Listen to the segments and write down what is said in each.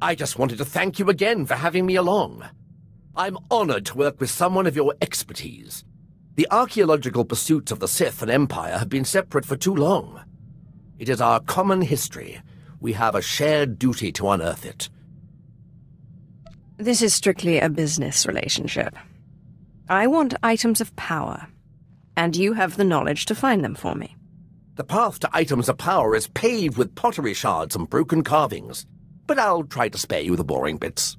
I just wanted to thank you again for having me along. I'm honored to work with someone of your expertise. The archaeological pursuits of the Sith and Empire have been separate for too long. It is our common history. We have a shared duty to unearth it. This is strictly a business relationship. I want items of power, and you have the knowledge to find them for me. The path to items of power is paved with pottery shards and broken carvings, but I'll try to spare you the boring bits.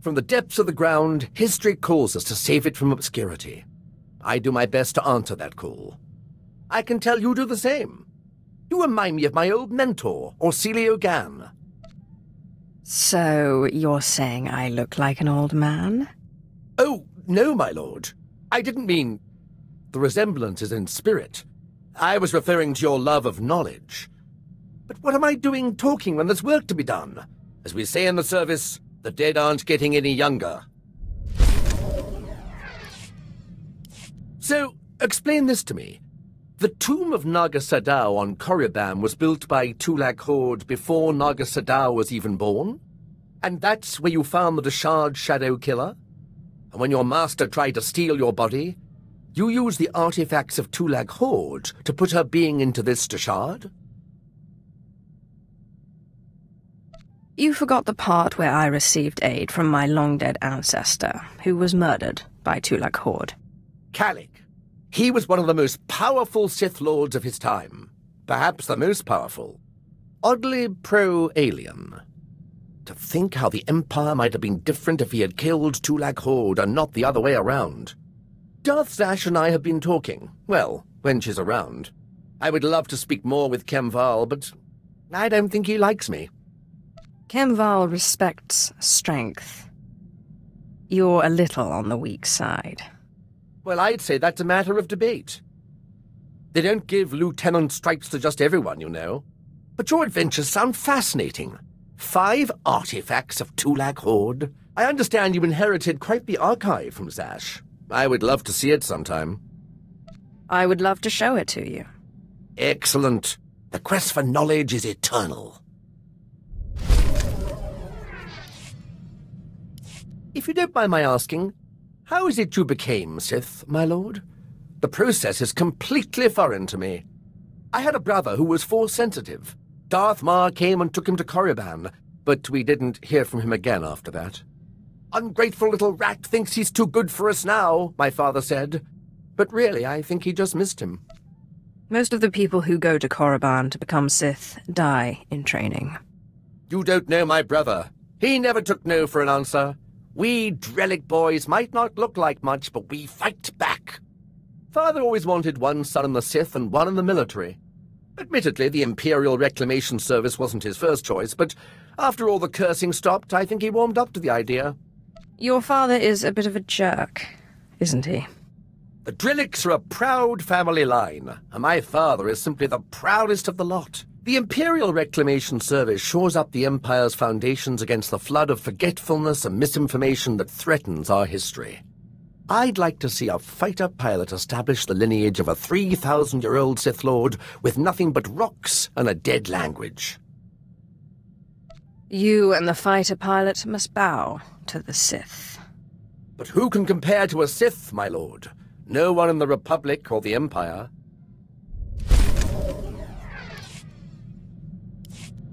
From the depths of the ground, history calls us to save it from obscurity. I do my best to answer that call. I can tell you do the same. You remind me of my old mentor, Orsilio Gan. So, you're saying I look like an old man? Oh, no, my lord. I didn't mean... The resemblance is in spirit. I was referring to your love of knowledge. But what am I doing talking when there's work to be done? As we say in the service, the dead aren't getting any younger. So, explain this to me. The tomb of Naga Sadow on Korriban was built by Tulak Hord before Naga Sadow was even born? And that's where you found the Dashade Shadow Killer? And when your master tried to steal your body, you used the artifacts of Tulak Hord to put her being into this Dashade? You forgot the part where I received aid from my long-dead ancestor, who was murdered by Tulak Hord. Kallig. He was one of the most powerful Sith Lords of his time. Perhaps the most powerful. Oddly pro-alien. To think how the Empire might have been different if he had killed Tulak Hord and not the other way around. Darth Zash and I have been talking. Well, when she's around. I would love to speak more with Khem Val, but I don't think he likes me. Khem Val respects strength. You're a little on the weak side. Well, I'd say that's a matter of debate. They don't give lieutenant stripes to just everyone, you know. But your adventures sound fascinating. Five artifacts of Tulak Hord. I understand you inherited quite the archive from Zash. I would love to see it sometime. I would love to show it to you. Excellent. The quest for knowledge is eternal. If you don't mind my asking, how is it you became Sith, my lord? The process is completely foreign to me. I had a brother who was Force-sensitive. Darth Marr came and took him to Korriban, but we didn't hear from him again after that. Ungrateful little rat thinks he's too good for us now, my father said. But really, I think he just missed him. Most of the people who go to Korriban to become Sith die in training. You don't know my brother. He never took no for an answer. We Drellik boys might not look like much, but we fight back. Father always wanted one son in the Sith and one in the military. Admittedly, the Imperial Reclamation Service wasn't his first choice, but after all the cursing stopped, I think he warmed up to the idea. Your father is a bit of a jerk, isn't he? The Drelliks are a proud family line, and my father is simply the proudest of the lot. The Imperial Reclamation Service shores up the Empire's foundations against the flood of forgetfulness and misinformation that threatens our history. I'd like to see a fighter pilot establish the lineage of a 3,000-year-old Sith Lord with nothing but rocks and a dead language. You and the fighter pilot must bow to the Sith. But who can compare to a Sith, my lord? No one in the Republic or the Empire.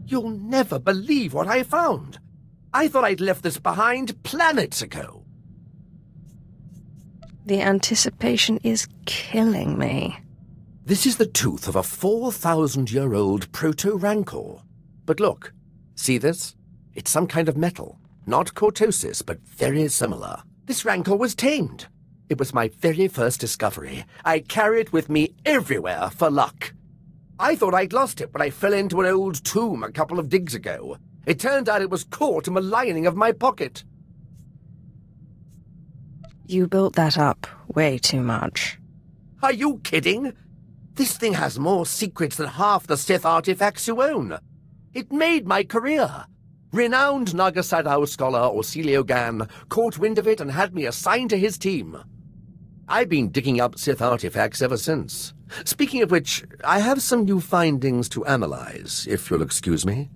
You'll never believe what I found. I thought I'd left this behind planets ago. The anticipation is killing me. This is the tooth of a 4,000-year-old proto-rancor. But look, see this? It's some kind of metal. Not cortosis, but very similar. This rancor was tamed. It was my very first discovery. I carry it with me everywhere for luck. I thought I'd lost it when I fell into an old tomb a couple of digs ago. It turned out it was caught in the lining of my pocket. You built that up way too much. Are you kidding? This thing has more secrets than half the Sith artifacts you own. It made my career. Renowned Naga Sadow scholar Orsilio Gan caught wind of it and had me assigned to his team. I've been digging up Sith artifacts ever since. Speaking of which, I have some new findings to analyze, if you'll excuse me.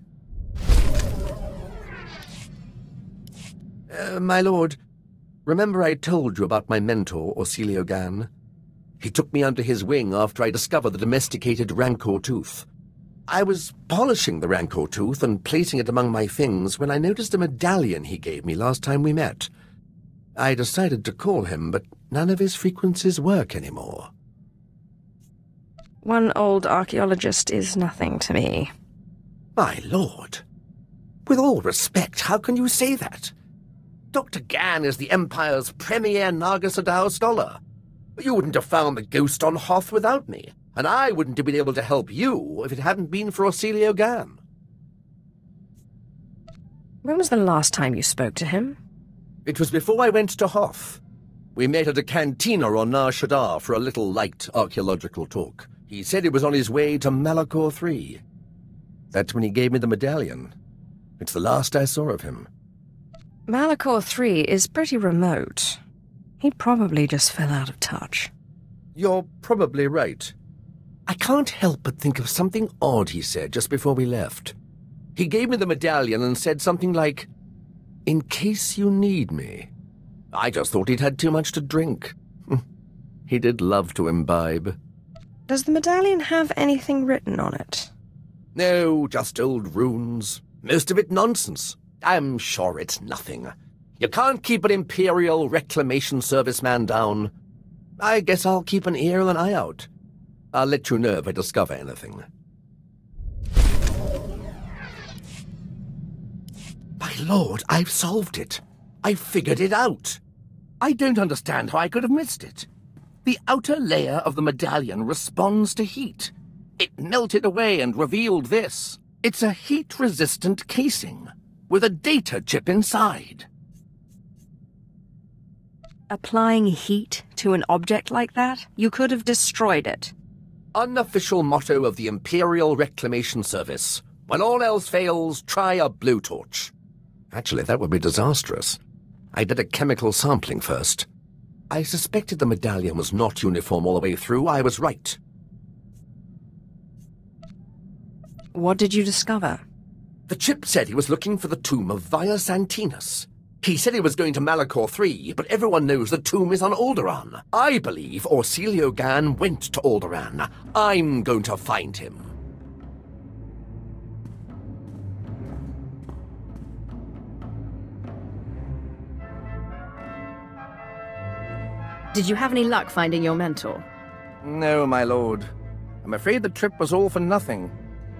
Uh, my lord, remember I told you about my mentor, Orsilio Gan? He took me under his wing after I discovered the domesticated Rancor tooth. I was polishing the Rancor tooth and placing it among my things when I noticed a medallion he gave me last time we met. I decided to call him, but none of his frequencies work anymore. One old archaeologist is nothing to me. My lord, with all respect, how can you say that? Dr. Gan is the Empire's premier Naga scholar. You wouldn't have found the ghost on Hoth without me, and I wouldn't have been able to help you if it hadn't been for Orsilio Gan. When was the last time you spoke to him? It was before I went to Hoth. We met at a cantina on Nar Shaddaa for a little light archaeological talk. He said he was on his way to Malachor III. That's when he gave me the medallion. It's the last I saw of him. Malachor III is pretty remote. He probably just fell out of touch. You're probably right. I can't help but think of something odd he said just before we left. He gave me the medallion and said something like, In case you need me. I just thought he'd had too much to drink. he did love to imbibe. Does the medallion have anything written on it? No, just old runes. Most of it nonsense. I'm sure it's nothing. You can't keep an Imperial Reclamation Service man down. I guess I'll keep an ear and an eye out. I'll let you know if I discover anything. My lord, I've solved it. I've figured it out. I don't understand how I could have missed it. The outer layer of the medallion responds to heat. It melted away and revealed this. It's a heat-resistant casing, with a data chip inside. Applying heat to an object like that? You could have destroyed it. Unofficial motto of the Imperial Reclamation Service. When all else fails, try a blowtorch. Actually, that would be disastrous. I did a chemical sampling first. I suspected the medallion was not uniform all the way through. I was right. What did you discover? The chip said he was looking for the tomb of Vias Antinus. He said he was going to Malachor III, but everyone knows the tomb is on Alderaan. I believe Orsilio Gan went to Alderaan. I'm going to find him. Did you have any luck finding your mentor? No, my lord. I'm afraid the trip was all for nothing.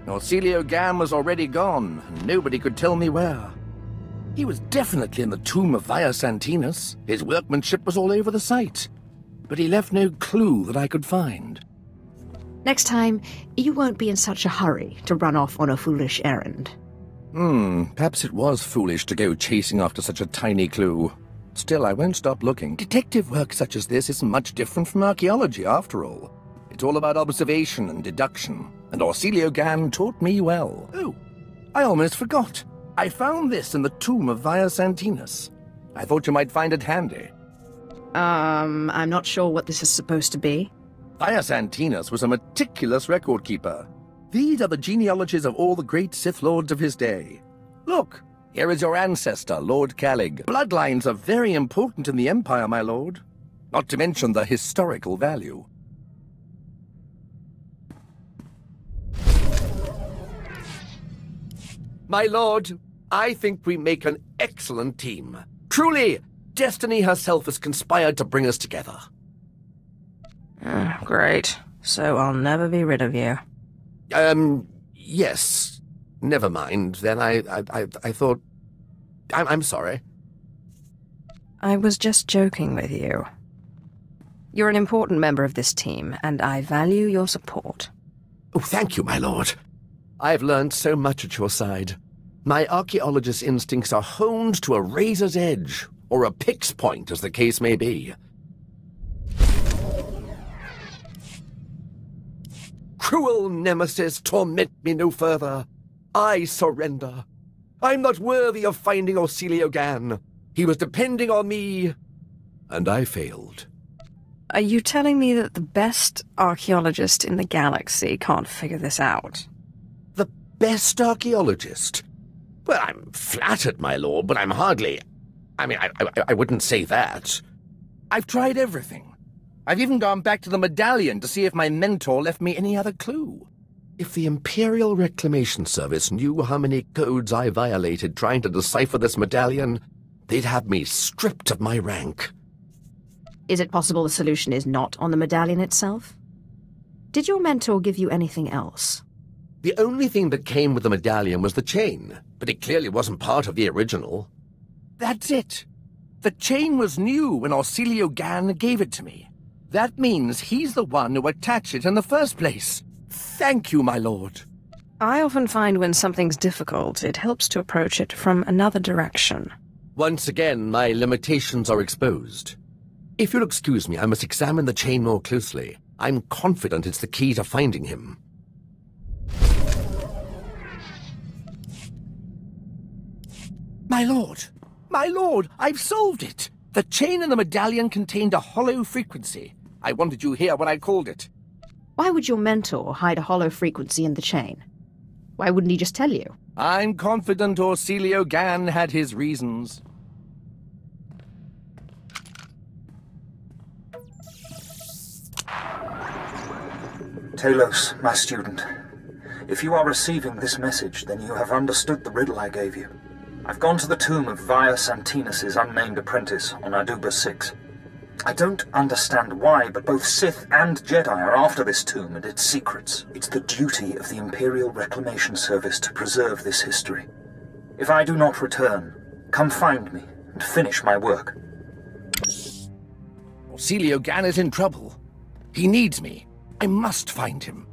Orsilio Gan was already gone, and nobody could tell me where. He was definitely in the tomb of Vias Antinus. His workmanship was all over the site. But he left no clue that I could find. Next time, you won't be in such a hurry to run off on a foolish errand. Hmm, perhaps it was foolish to go chasing after such a tiny clue. Still, I won't stop looking. Detective work such as this isn't much different from archaeology, after all. It's all about observation and deduction, and Orsilio Gan taught me well. Oh, I almost forgot. I found this in the tomb of Vias Antinus. I thought you might find it handy. Um, I'm not sure what this is supposed to be. Vias Antinus was a meticulous record keeper. These are the genealogies of all the great Sith Lords of his day. Look, here is your ancestor, Lord Kallig. Bloodlines are very important in the Empire, my lord. Not to mention the historical value. My lord, I think we make an excellent team. Truly, destiny herself has conspired to bring us together. Oh, great. So I'll never be rid of you. Um, yes. Never mind. Then I, I, I, I thought... I'm, I'm sorry. I was just joking with you. You're an important member of this team, and I value your support. Oh, thank you, my lord. I've learned so much at your side. My archaeologist's instincts are honed to a razor's edge, or a pick's point, as the case may be. Cruel nemesis, torment me no further. I surrender. I'm not worthy of finding Orsilio Gan. He was depending on me, and I failed. Are you telling me that the best archaeologist in the galaxy can't figure this out? The best archaeologist? Well, I'm flattered, my lord, but I'm hardly... I mean, I, I, I wouldn't say that. I've tried everything. I've even gone back to the medallion to see if my mentor left me any other clue. If the Imperial Reclamation Service knew how many codes I violated trying to decipher this medallion, they'd have me stripped of my rank. Is it possible the solution is not on the medallion itself? Did your mentor give you anything else? The only thing that came with the medallion was the chain, but it clearly wasn't part of the original. That's it. The chain was new when Orsilio Gan gave it to me. That means he's the one who attached it in the first place. Thank you, my lord. I often find when something's difficult, it helps to approach it from another direction. Once again, my limitations are exposed. If you'll excuse me, I must examine the chain more closely. I'm confident it's the key to finding him. My lord! My lord! I've solved it! The chain in the medallion contained a holofrequency. I wanted you here when I called it. Why would your mentor hide a holofrequency in the chain? Why wouldn't he just tell you? I'm confident Orsilio Gan had his reasons. Talos, my student. If you are receiving this message, then you have understood the riddle I gave you. I've gone to the tomb of Vias Antinus' unnamed apprentice on Aduba 6. I don't understand why, but both Sith and Jedi are after this tomb and its secrets. It's the duty of the Imperial Reclamation Service to preserve this history. If I do not return, come find me and finish my work. Orsilio Gan is in trouble. He needs me. I must find him.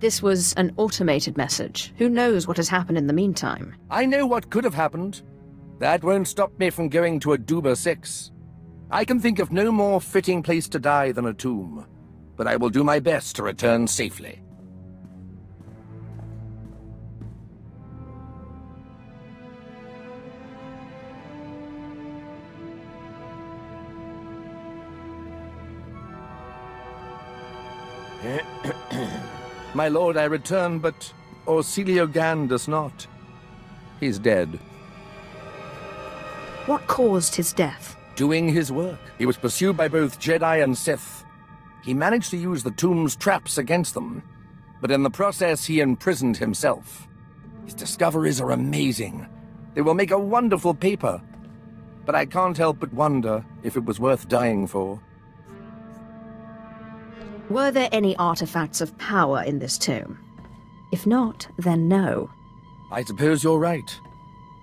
This was an automated message. Who knows what has happened in the meantime? I know what could have happened. That won't stop me from going to Aduba 6. I can think of no more fitting place to die than a tomb, but I will do my best to return safely. My lord, I return, but Orsilio Gan does not. He's dead. What caused his death? Doing his work. He was pursued by both Jedi and Sith. He managed to use the tomb's traps against them, but in the process he imprisoned himself. His discoveries are amazing. They will make a wonderful paper. But I can't help but wonder if it was worth dying for. Were there any artifacts of power in this tomb? If not, then no. I suppose you're right.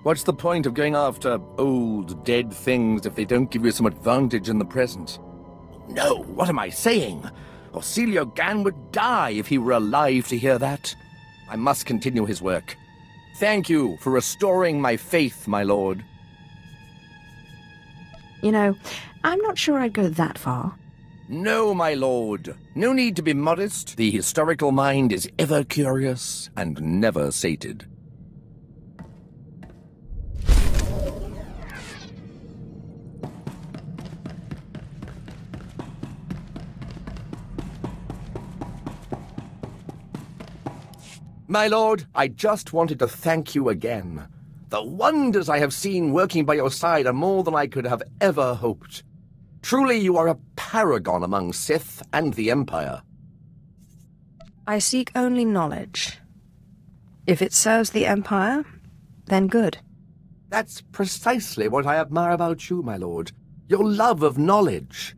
What's the point of going after old, dead things if they don't give you some advantage in the present? No, what am I saying? Orsilio Gan would die if he were alive to hear that. I must continue his work. Thank you for restoring my faith, my lord. You know, I'm not sure I'd go that far. No, my lord. No need to be modest. The historical mind is ever curious and never sated. My lord, I just wanted to thank you again. The wonders I have seen working by your side are more than I could have ever hoped. Truly you are a paragon among Sith and the Empire. I seek only knowledge. If it serves the Empire, then good. That's precisely what I admire about you, my lord. Your love of knowledge.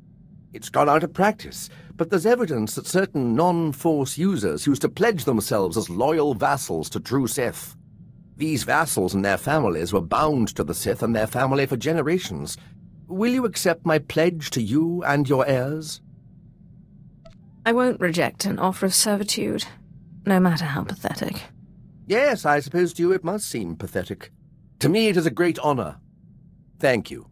It's gone out of practice, but there's evidence that certain non-Force users used to pledge themselves as loyal vassals to true Sith. These vassals and their families were bound to the Sith and their family for generations. Will you accept my pledge to you and your heirs? I won't reject an offer of servitude, no matter how pathetic. Yes, I suppose to you it must seem pathetic. To me it is a great honor. Thank you.